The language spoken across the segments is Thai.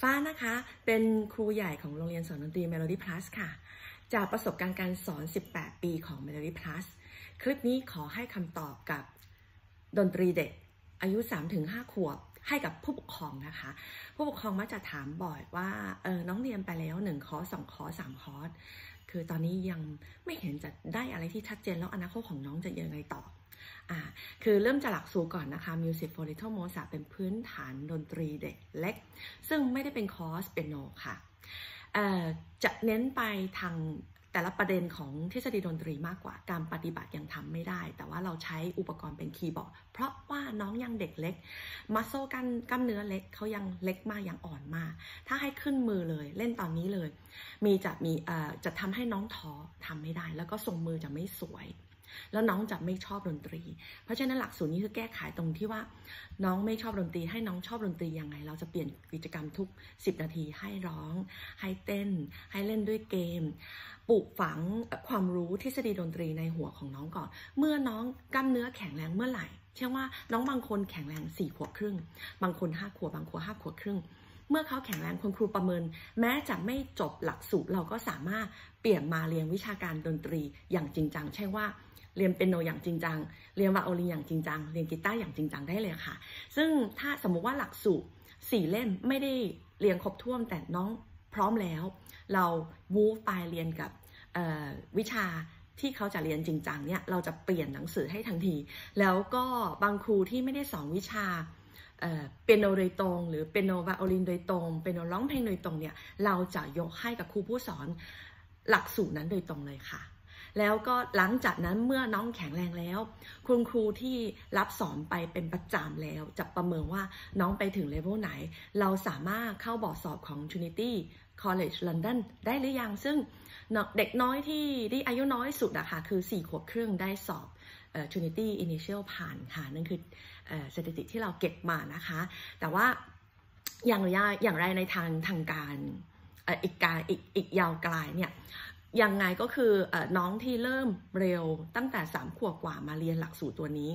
ฟ้านะคะเป็นครูใหญ่ของโรงเรียนสอนดนตรี Melody Plus ค่ะ จากประสบการณ์การสอน 18 ปีของ Melody Plus คลิปนี้ขอให้คำตอบกับดนตรีเด็กอายุ 3-5 ขวบให้กับผู้ปกครองนะคะ ผู้ปกครองมักจะถามบ่อยว่าเออน้องเรียนไปแล้ว 1 คอร์ส2คอร์ส3คอร์สคือตอนนี้ยังไม่เห็นจะได้อะไรที่ชัดเจนแล้วอนาคตของน้องจะยังไงต่อ อ่าคือเริ่มจากหลักสูตรก่อนนะคะ Music for Little Mozart เป็นพื้นฐานดนตรีเด็กเล็ก ซึ่งไม่ได้เป็นคอร์สเปียโนค่ะจะเน้นไปทางแต่ละประเด็นของทฤษฎีดนตรีมากกว่าการปฏิบัติยังทำไม่ได้ แต่ว่าเราใช้อุปกรณ์เป็นคีย์บอร์ด เพราะว่าน้องยังเด็กเล็ก มัสโซกันกล้ามเนื้อเล็กเขายังเล็กมากยังอ่อนมาก ถ้าให้ขึ้นมือเลยเล่นตอนนี้เลย มีจะมีจะทำให้น้องท้อทำไม่ได้ แล้วก็ทรงมือจะไม่สวย แล้วน้องจะไม่ชอบดนตรี เพราะฉะนั้นหลักสูตรนี้คือแก้ไขตรงที่ว่า น้องไม่ชอบดนตรี ให้น้องชอบดนตรียังไง เราจะเปลี่ยนกิจกรรมทุก 10 นาทีให้ร้อง ให้เต้น ให้เล่นด้วยเกมปลูกฝังความรู้ทฤษฎีดนตรีในหัวของน้องก่อน เมื่อน้องกล้ามเนื้อแข็งแรงเมื่อไหร่ เช่นว่าน้องบางคนแข็งแรง4ขวบครึ่ง บางคน5ขวบ บางคน5ขวบครึ่ง เมื่อเขาแข็งแรงคุณครูประเมิน แม้จะไม่จบหลักสูตรเราก็สามารถเปลี่ยนมาเรียนวิชาการดนตรีอย่างจริงจังเช่นว่าเรียนเป็นโนอย่างจริงจัง เรียนวาโอลินอย่างจริงจัง เรียนกีตาร์อย่างจริงจังได้เลยค่ะ ซึ่งถ้าสมมุติว่าหลักสูตรสี่เล่มไม่ได้เรียนครบถ้วนแต่น้องพร้อมแล้ว เราวูฟไปเรียนกับวิชาที่เขาจะเรียนจริงจังเนี่ยเราจะเปลี่ยนหนังสือให้ทันที แล้วก็บางครูที่ไม่ได้สอนวิชา เป็นโนโดยตรง หรือเป็นโนวาโอลินโดยตรงเป็นโนร้องเพลงโดยตรงเนี่ยเราจะยกให้กับครูผู้สอนหลักสูตรนั้นโดยตรงเลยค่ะ แล้วก็หลังจากนั้นเมื่อน้องแข็งแรงแล้ว คุณครูที่รับสอนไปเป็นประจำแล้ว จะประเมินว่าน้องไปถึงเลเวลไหน เราสามารถเข้าบอร์ดสอบของ Trinity College London ได้หรือยัง ซึ่งเด็กน้อยที่ที่อายุน้อยสุดอะค่ะคือ 4 ขวบครึ่งได้สอบ Trinity Initial ผ่านค่ะ นั่นคือสถิติที่เราเก็บมานะคะ แต่ว่าอย่างไรอย่างไรในทางทางการอีกการอีกอีกยาวไกลเนี่ย ยังไงก็คือน้องที่เริ่มเร็วตั้งแต่ 3 ขวบกว่ามาเรียนหลักสูตรตัวนี้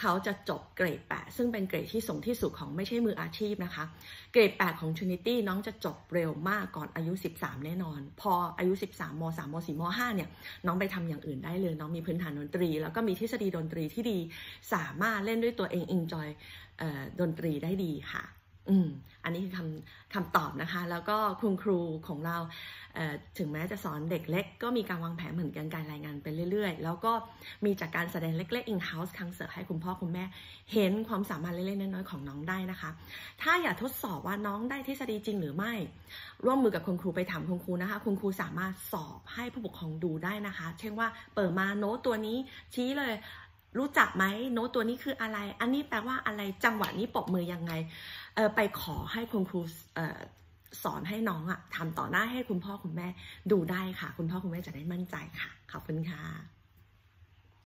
เขาจะจบเกรด 8 ซึ่งเป็นเกรดที่สูงที่สุดของไม่ใช่มืออาชีพนะคะ เกรด 8 ของ Trinity น้องจะจบเร็วมากก่อนอายุ 13 แน่นอน พออายุ 13ม3ม4ม5เนี่ย น้องไปทำอย่างอื่นได้เลย น้องมีพื้นฐานดนตรี แล้วก็มีทฤษฎีดนตรีที่ดี สามารถเล่นด้วยตัวเอง enjoy ดนตรีได้ดีค่ะ อืมอันนี้คือคำคำตอบนะคะ แล้วก็คุณครูของเราถึงแม้จะสอนเด็กเล็ก ก็มีการวางแผนเหมือนกันการรายงานไปเรื่อย ๆ แล้วก็มีจากการแสดงเล็ก ๆ in-house ครั้งเสริมให้คุณพ่อคุณแม่ เห็นความสามารถเล็กๆน้อยๆของน้องได้นะคะ ถ้าอยากทดสอบว่าน้องได้ทฤษฎีจริงหรือไม่ ร่วมมือกับคุณครูไปถามคุณครูนะคะ คุณครูสามารถสอบให้ผู้ปกครองดูได้นะคะ เช่นว่าเปิดมาโน้ตตัวนี้ชี้เลย รู้จักไหมโน้ตตัวนี้คืออะไร อันนี้แปลว่าอะไรจังหวะนี้ปบมือยังไงเออไปขอให้คุณครูสอนให้น้องอะทำต่อหน้าให้คุณพ่อคุณแม่ดูได้ค่ะ คุณพ่อคุณแม่จะได้มั่นใจค่ะ ขอบคุณค่ะ